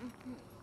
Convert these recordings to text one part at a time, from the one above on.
Mm-hmm.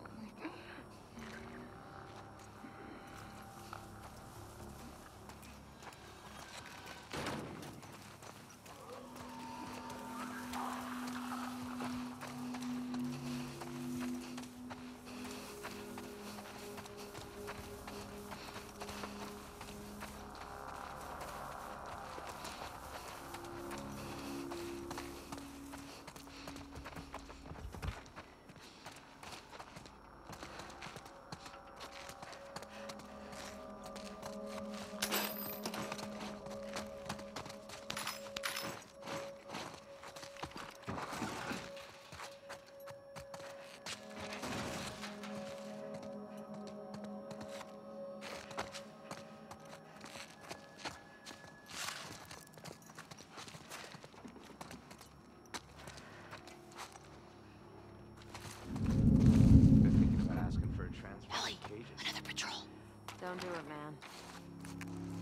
Don't do it, man.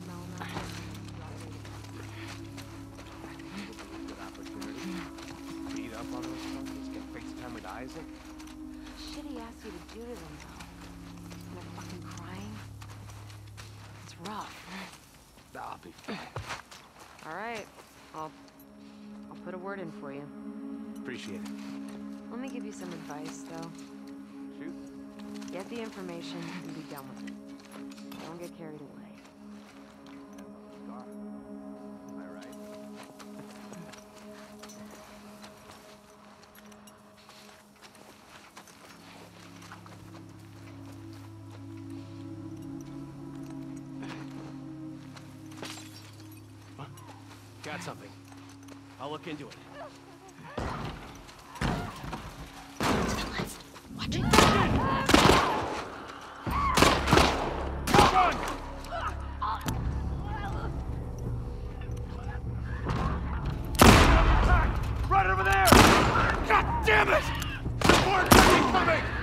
No, no. Good opportunity. Beat up on those fuckers, get FaceTime with Isaac. Shit he asked you to do to them, though. And they're fucking crying. It's rough. I'll be fine. All right. I'll... I'll put a word in for you. Appreciate it. Let me give you some advice, though. Shoot. Get the information and be done with it. Don't get carried away. Got something. I'll look into it. Right over there! God damn it! More fucking coming!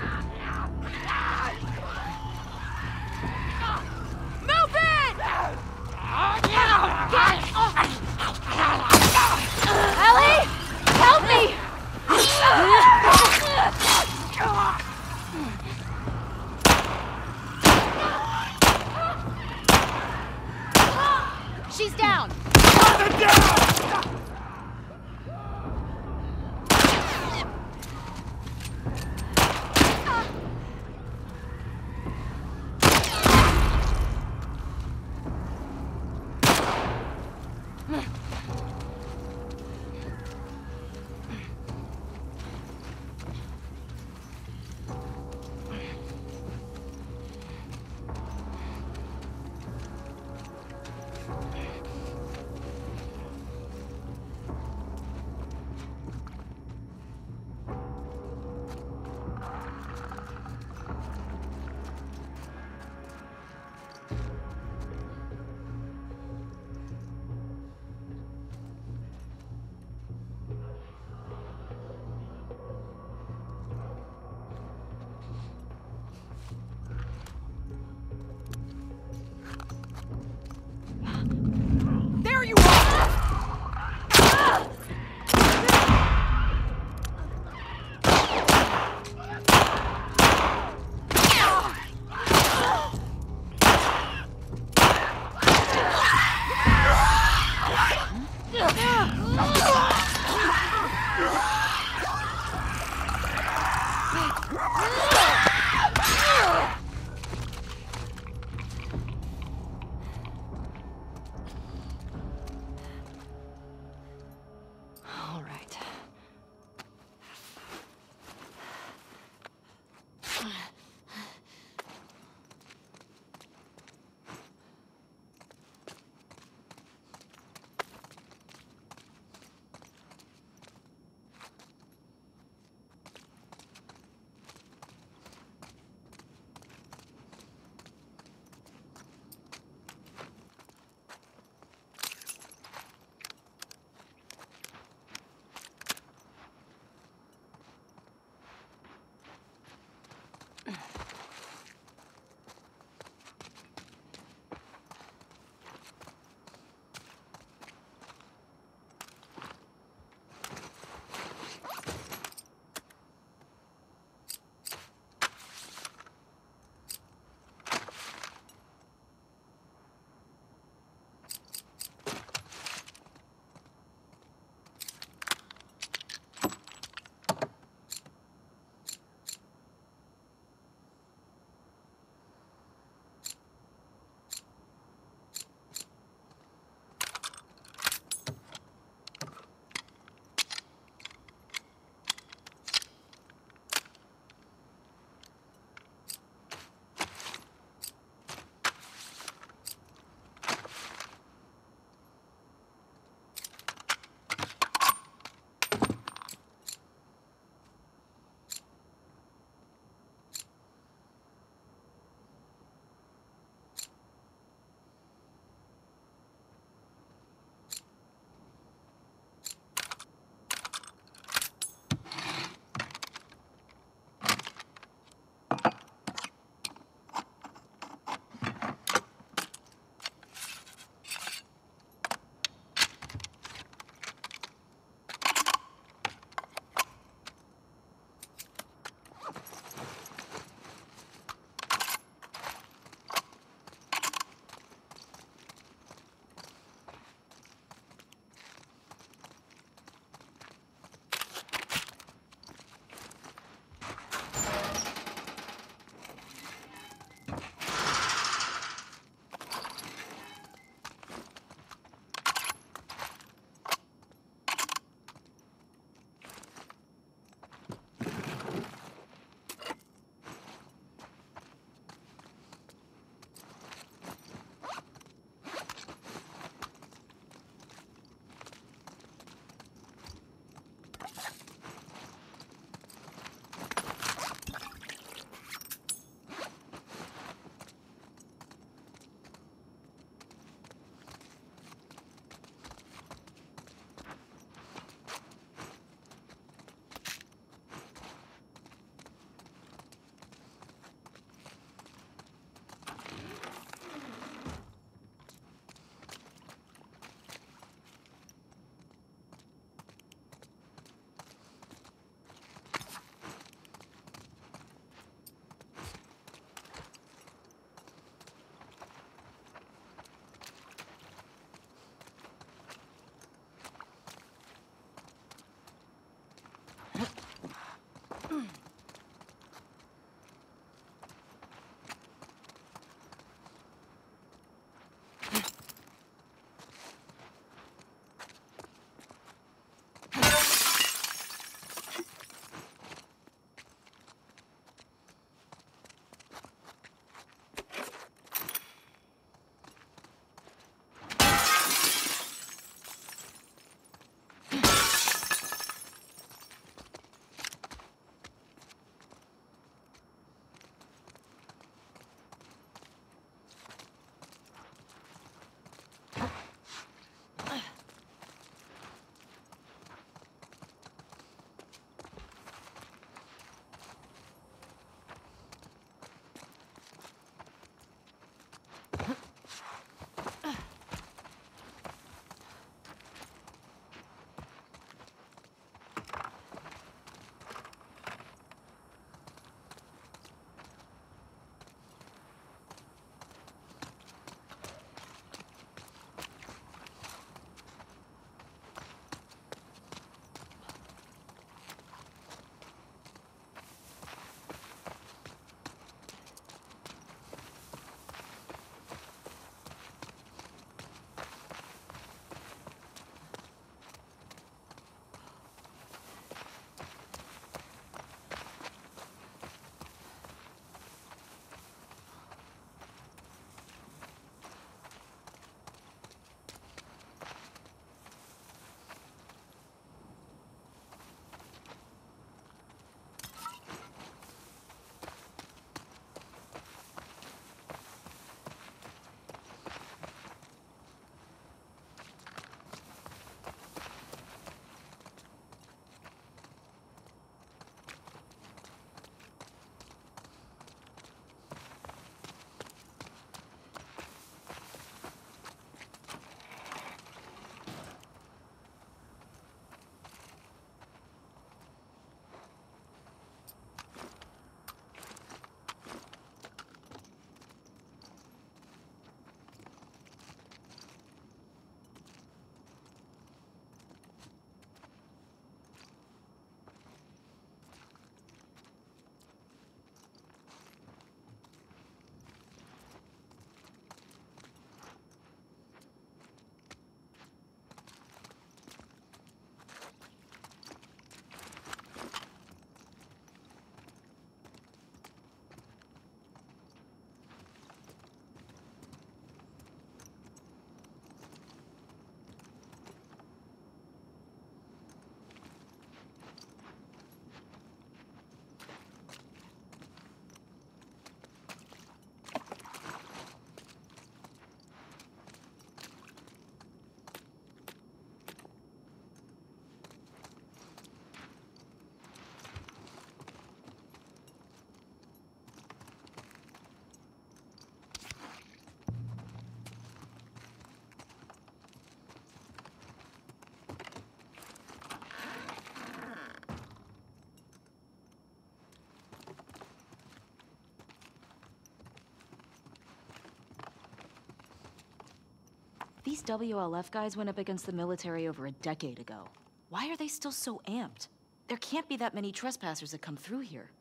These WLF guys went up against the military over a decade ago. Why are they still so amped? There can't be that many trespassers that come through here.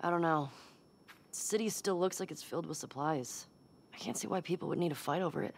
I don't know. The city still looks like it's filled with supplies. I can't see why people would need to fight over it.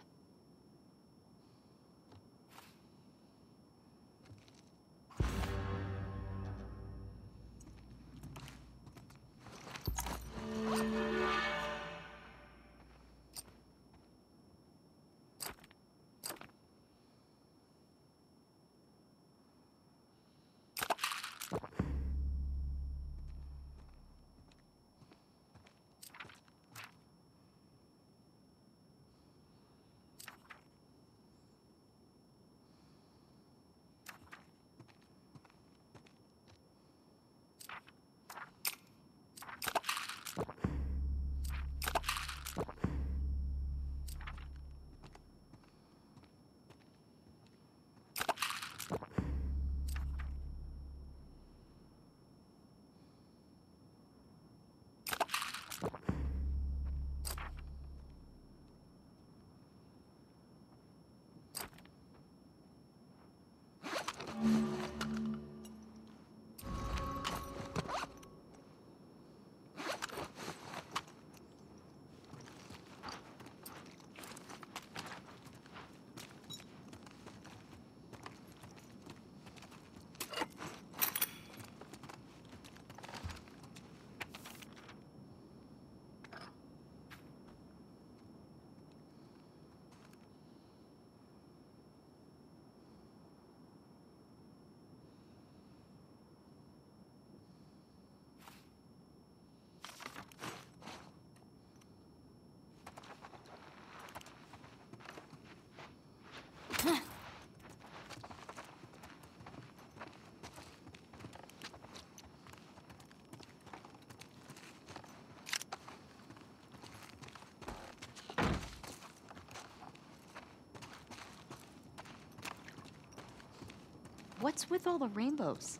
What's with all the rainbows?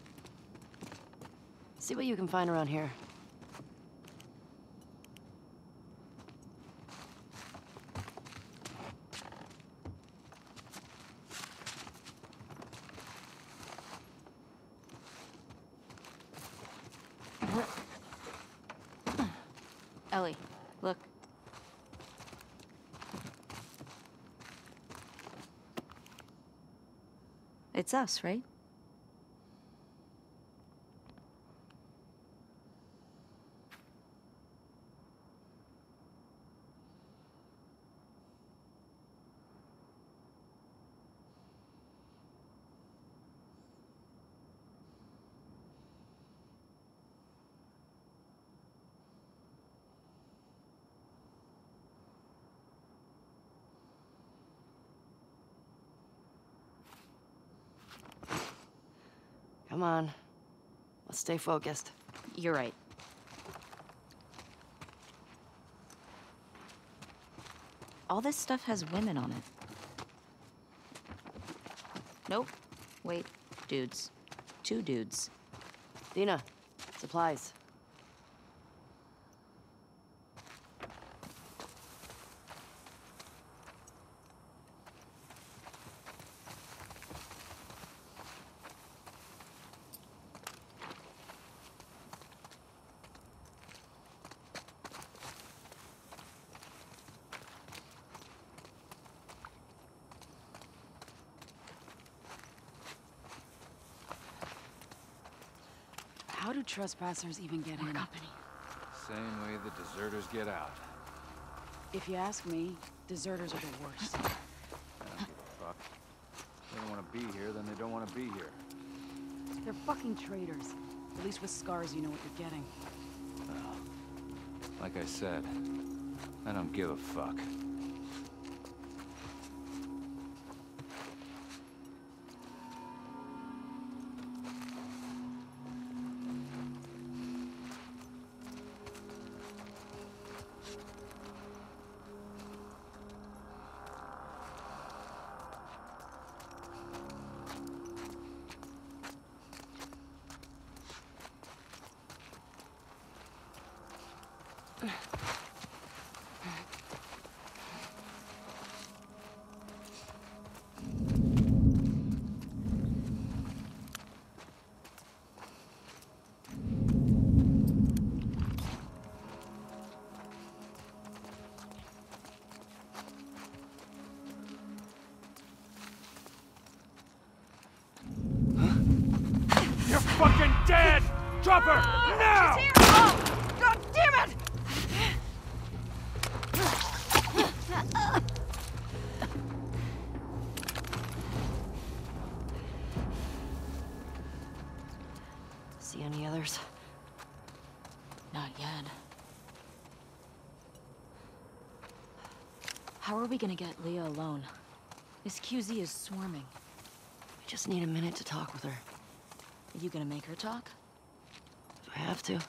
See what you can find around here. Ellie, look. It's us, right? Come on. Let's stay focused. You're right. All this stuff has women on it. Nope. Wait. Dudes. Two dudes. Dina, supplies. How do trespassers even get in? Company. Same way the deserters get out. If you ask me, deserters are the worst. I don't give a fuck. They don't want to be here, then they don't want to be here. They're fucking traitors. At least with scars, you know what you're getting. Like I said, I don't give a fuck. Drop her! Oh, now! She's here! Oh! God damn it! See any others? Not yet. How are we gonna get Leah alone? This QZ is swarming. I just need a minute to talk with her. Are you gonna make her talk? I have to.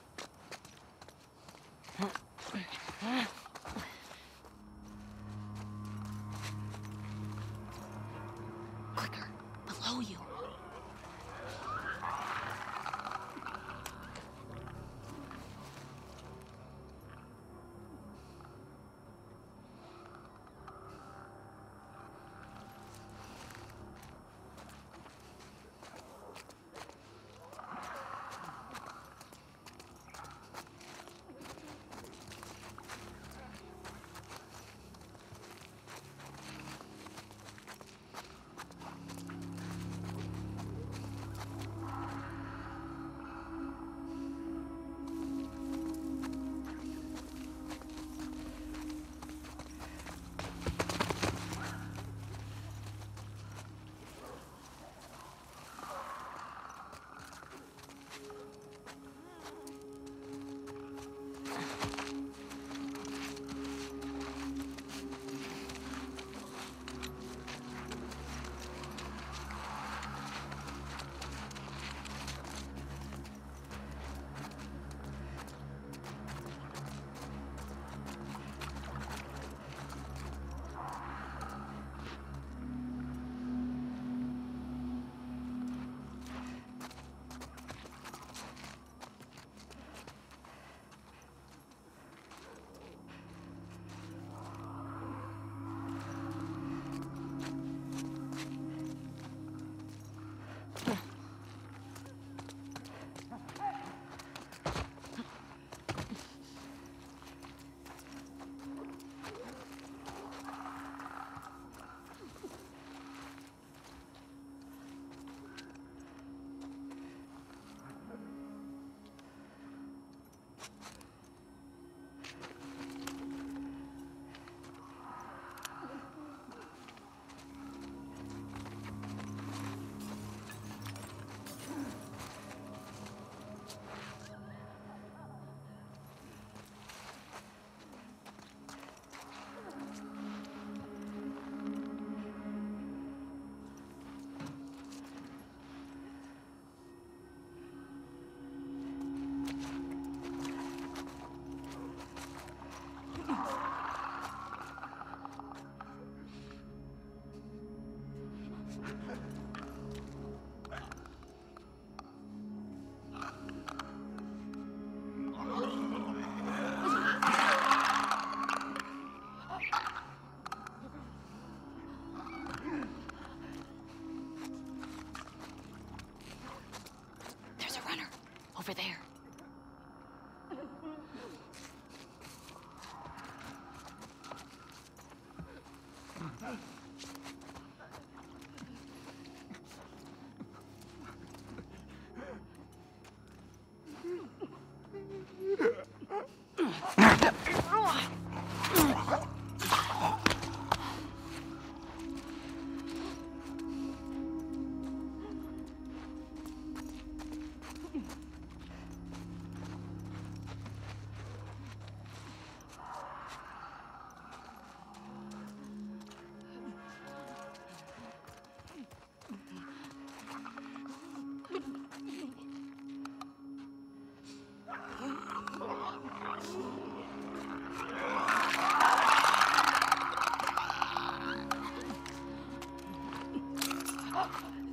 Oh,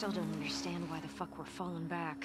still don't understand why the fuck we're falling back.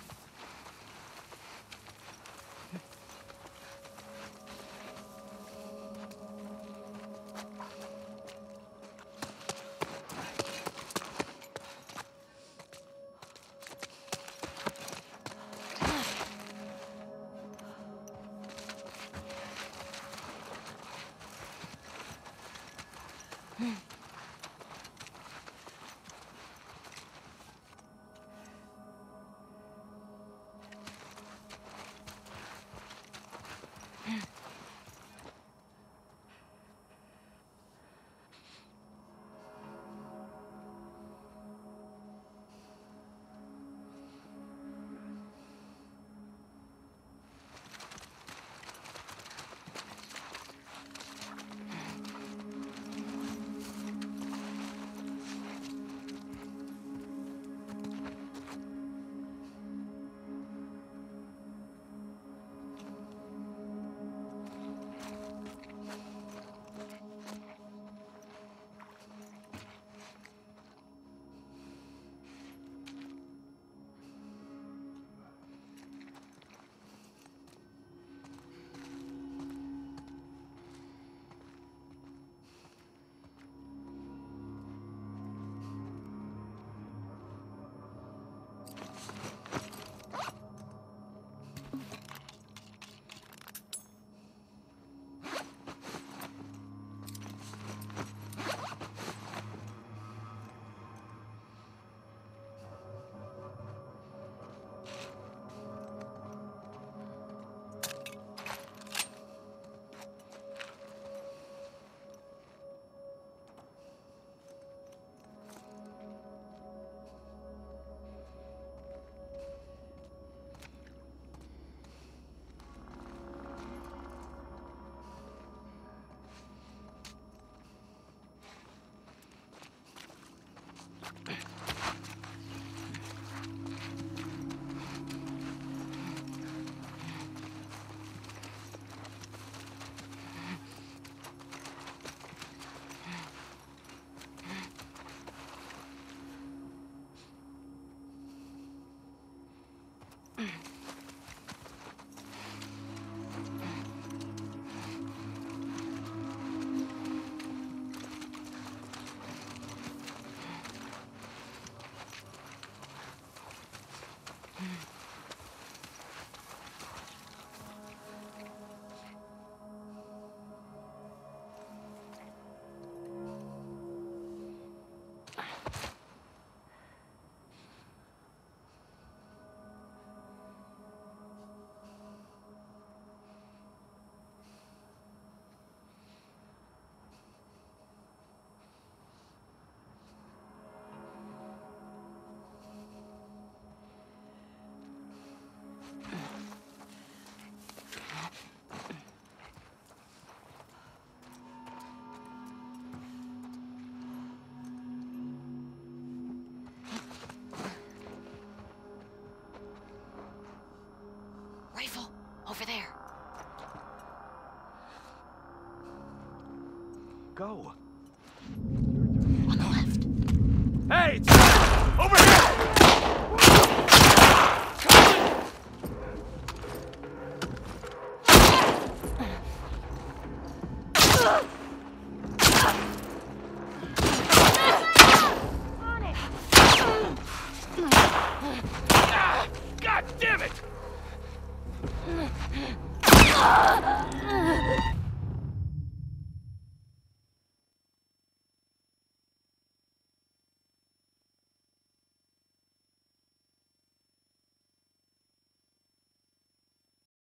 Go.